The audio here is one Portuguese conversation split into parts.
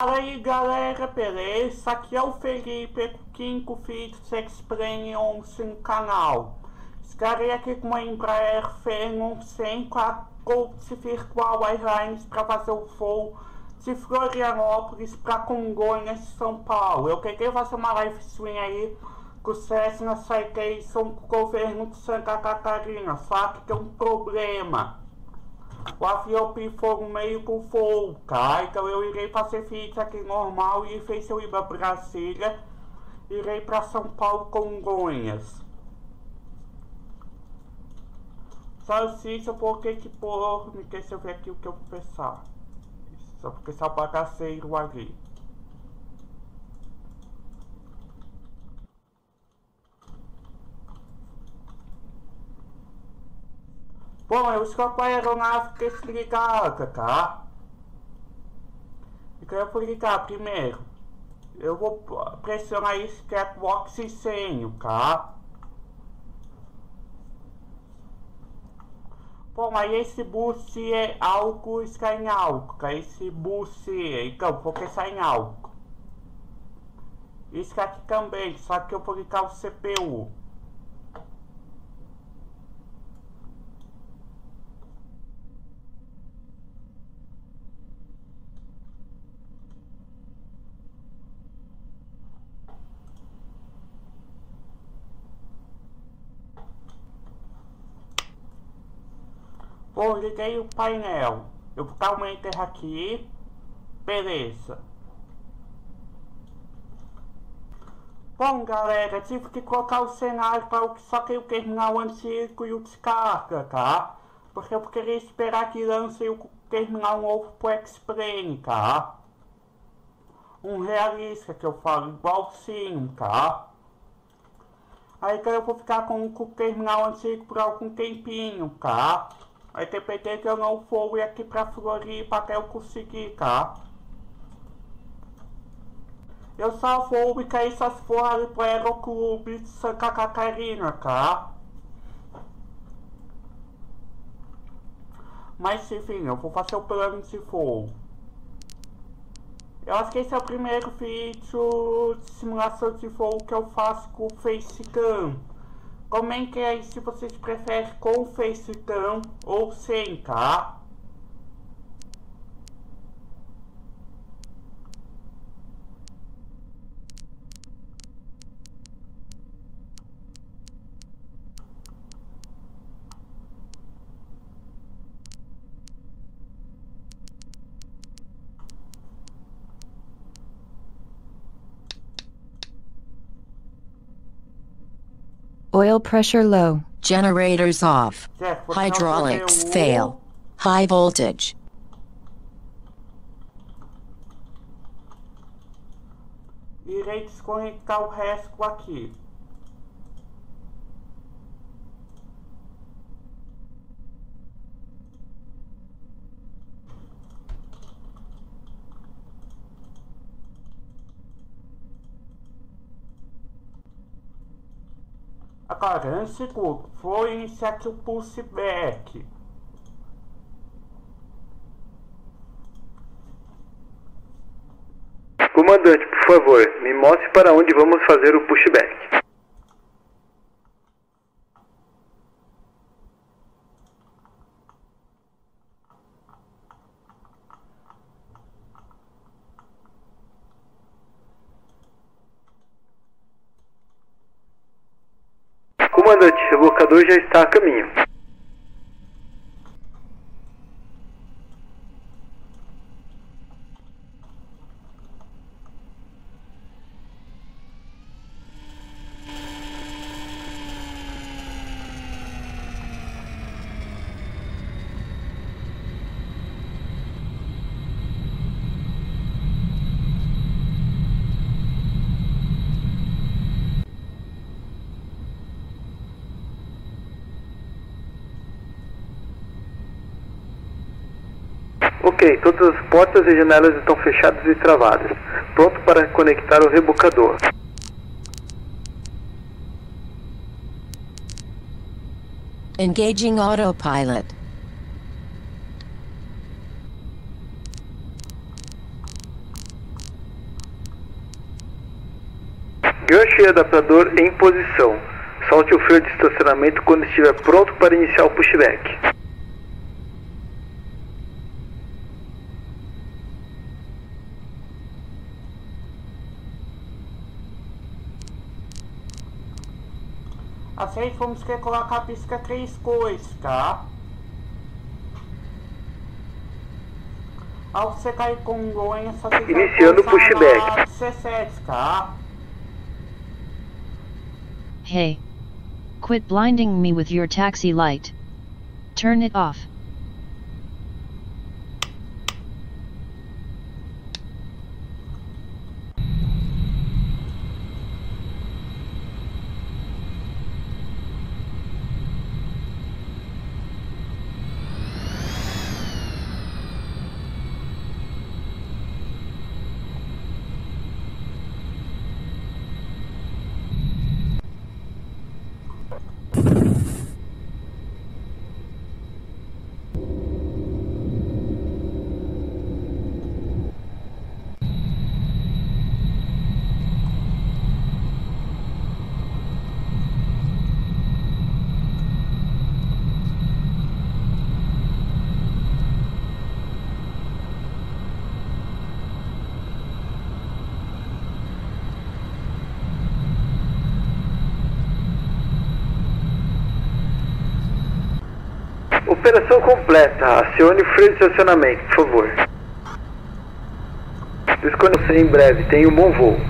Fala aí galera, beleza? Aqui é o Felipe, quinto vídeo do X-Plane 11 no canal. Estarei aqui com uma Embraer Phenom 100 com a Coach Virtual Airlines para fazer o voo de Florianópolis para Congonhas, São Paulo. Eu queria fazer uma live stream aí com o Cessna Citation com o governo de Santa Catarina, só que tem um problema. O avião pifou no meio do voo, tá? Então eu irei fazer vídeo aqui normal e fez eu ir pra Brasília. Irei para São Paulo, Congonhas. Salsicha, por que que por... Deixa eu ver aqui o que eu vou pensar. Só porque esse bagaceiro ali. Bom, eu estou com a aeronave desligada, tá? Então eu vou ligar primeiro. Eu vou pressionar esse que é o oxigênio, tá? Bom, aí esse boost é álcool está em tá? esse boost, então, vou pensar em álcool. Isso aqui também, só que eu vou ligar o CPU. Bom, liguei o painel. Eu vou dar um enter aqui. Beleza. Bom, galera, tive que colocar o cenário para o que só que o terminal antigo e o descarga, tá? Porque eu queria esperar que lance o terminal novo pro X-Plane, tá? Um realista que eu falo igualzinho, tá? Aí que eu vou ficar com o terminal antigo por algum tempinho, tá? Aí depender que eu não for aqui pra Floripa até eu conseguir, tá? Eu só vou cair só se for ali pro Aeroclube de Santa Catarina, tá? Mas enfim, eu vou fazer o plano de voo. Eu acho que esse é o primeiro vídeo de simulação de voo que eu faço com o Facecam. Comentem aí se vocês preferem com facecam ou sem, tá? Oil pressure low. Generators off. Jeff, Hydraulics fail. High voltage. Irei desconectar o resto aqui. Agora, antes de tudo, vou iniciar aqui o pulse back. Comandante, por favor, me mostre para onde vamos fazer o pushback. e janelas estão fechadas e travadas, pronto para conectar o rebocador. Engaging autopilot. Gush adaptador em posição. Solte o freio de estacionamento quando estiver pronto para iniciar o pushback. Assim, vamos querer colocar a pisca três cores, tá? Ao você cair com doença, você Iniciando o pushback. C7, tá? Hey. Quit blinding me with your taxi light. Turn it off. Operação completa. Acione o freio de estacionamento, por favor. Desconheça em breve. Tenha um bom voo.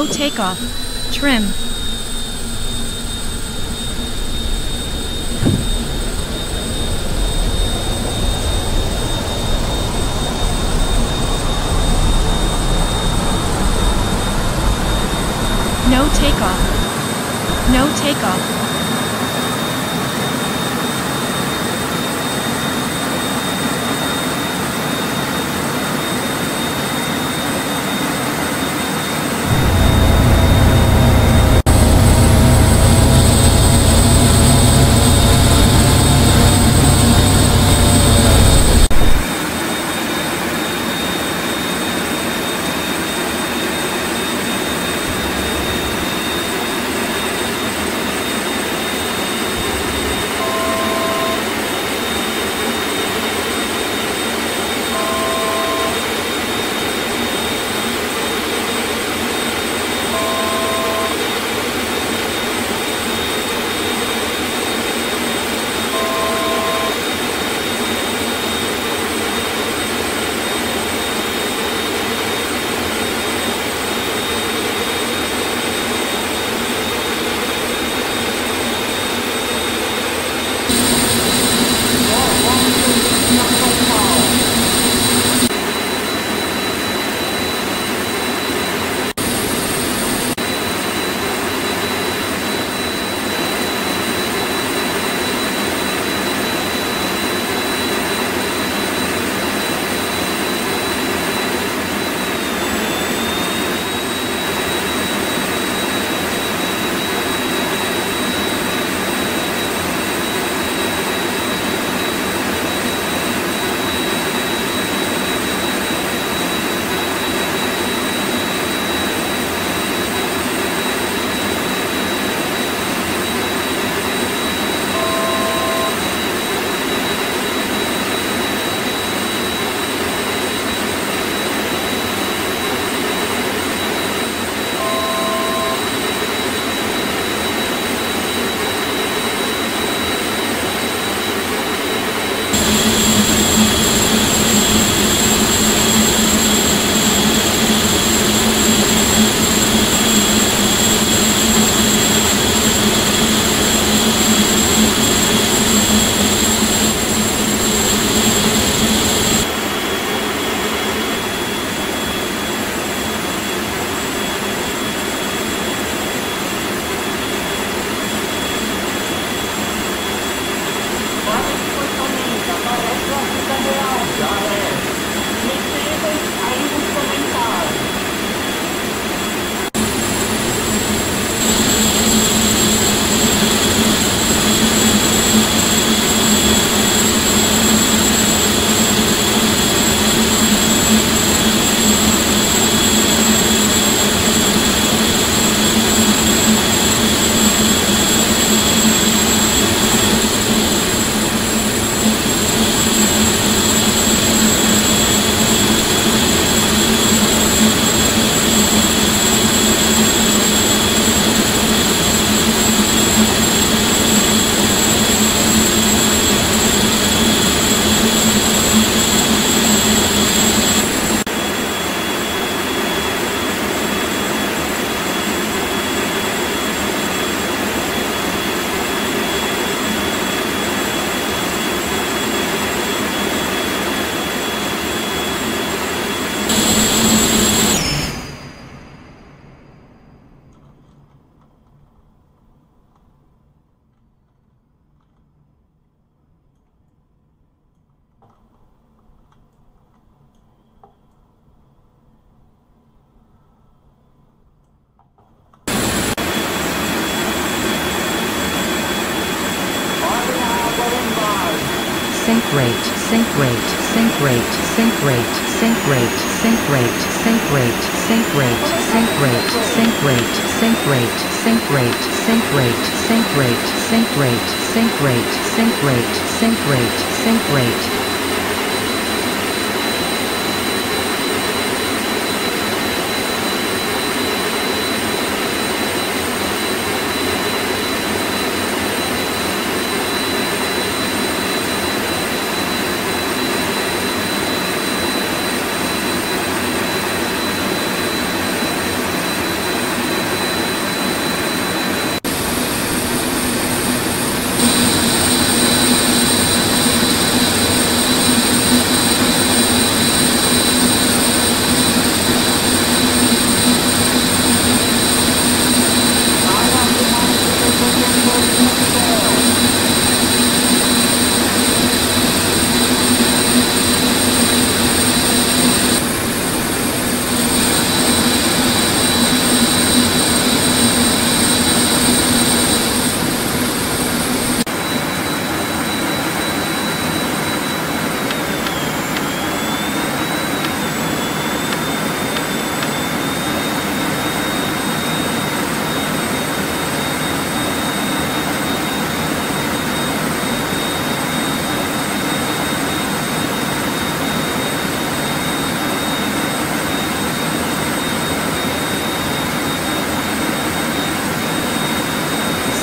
No takeoff. Trim. No takeoff. No takeoff. Sync rate, sync rate, sync rate, sync rate, sync rate, sync rate, sync rate, sync rate, sync rate, sync rate, sync rate, sync rate, sync rate, sync rate, sync rate, sync rate, sync rate, sync rate, sync rate.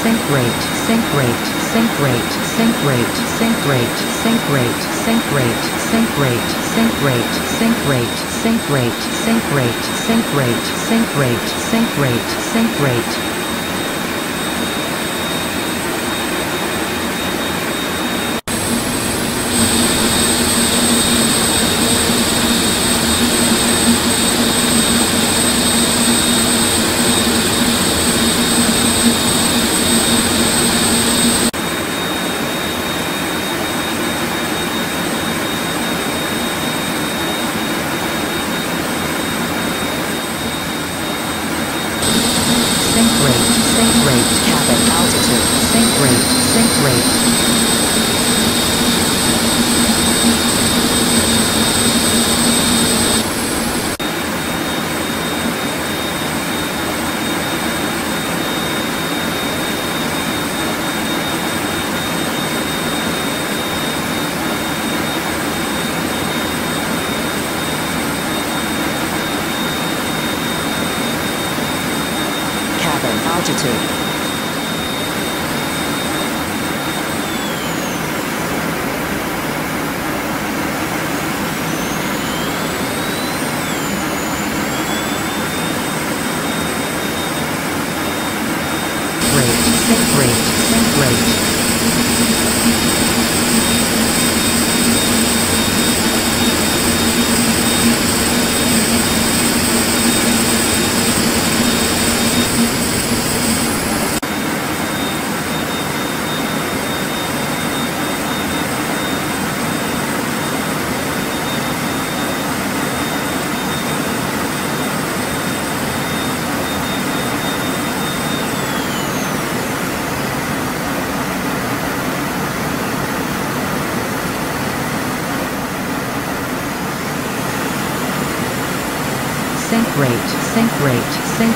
Sync rate, sync rate, sync rate, sync rate, sync rate, sync rate, sync rate, sync rate, sync rate, sync rate, sync rate, sync rate, sync rate, sync rate, sync rate. Sync rate, sync rate, sync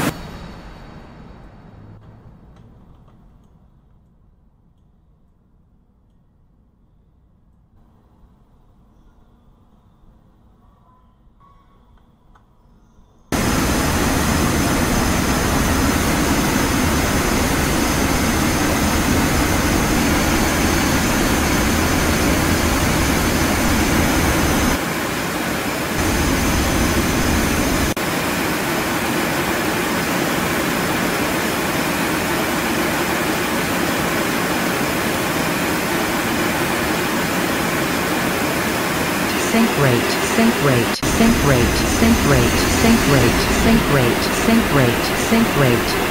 rate, sync rate, sync rate, sync rate, sync rate, sync rate.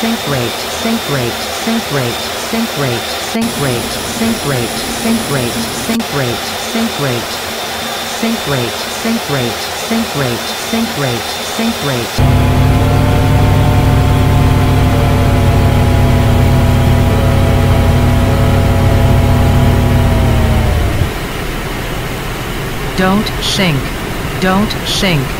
sync rate, sync rate, sync rate, sync rate, sync rate, sync rate, sync rate, sync rate, sync rate, sync rate, sync rate, sync rate, sync rate, sync rate. Don't sink. Don't sink.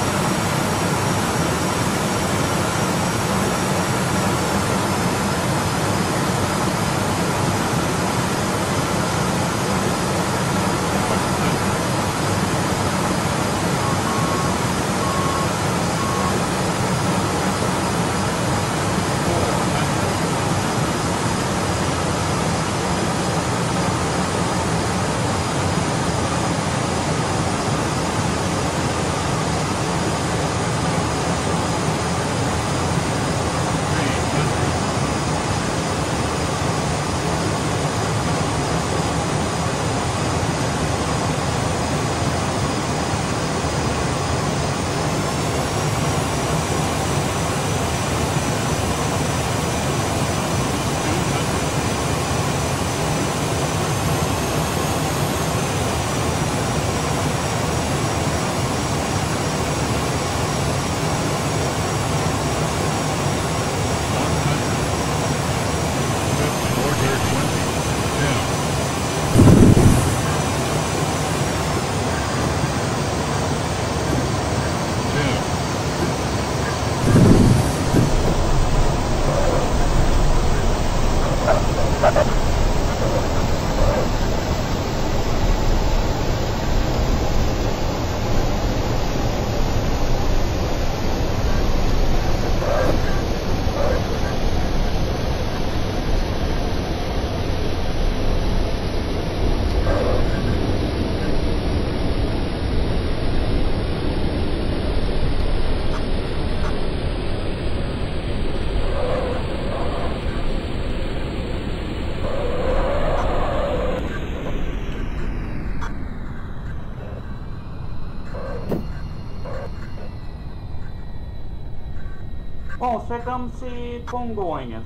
Chegamos em Congonhas.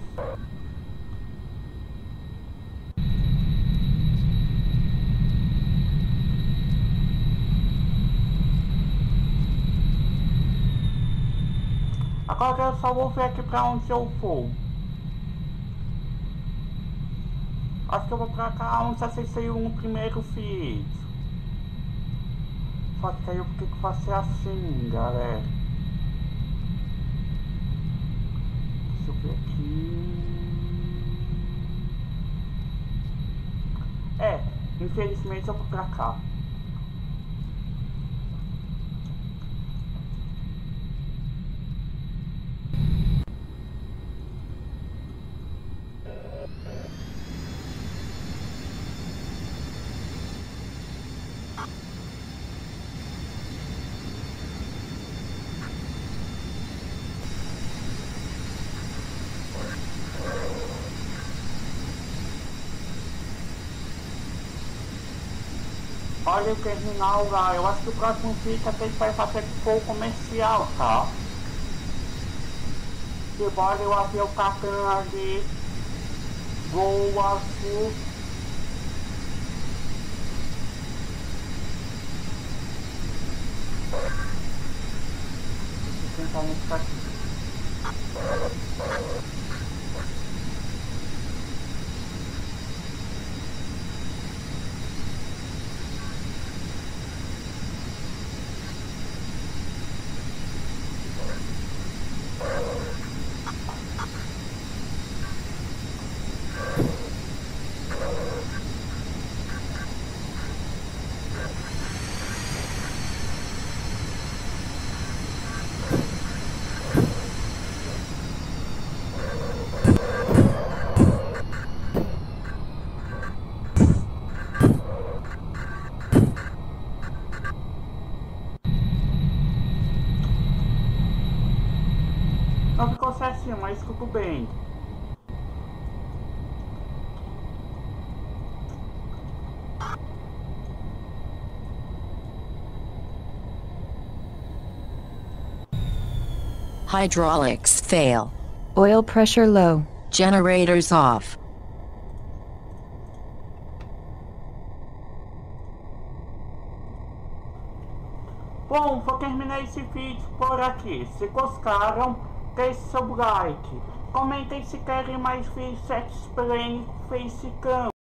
Agora eu só vou ver aqui pra onde eu vou. Acho que eu vou pra cá onde acessei um primeiro feed. Só que aí eu ter que fazer assim, galera. Deixa eu ver aqui. É, infelizmente eu vou pra cá. Olha o terminal lá, eu acho que o próximo vídeo até vai fazer que for comercial, tá? E bora eu abrir o cartão ali. Deixa eu tentar não ficar aqui. Não ficou escuto bem. Hydraulics fail. Oil pressure low. Generators off. Bom, vou terminar esse vídeo por aqui. Se gostaram, deixe seu like. Comentem se querem mais X-Plane Facecam.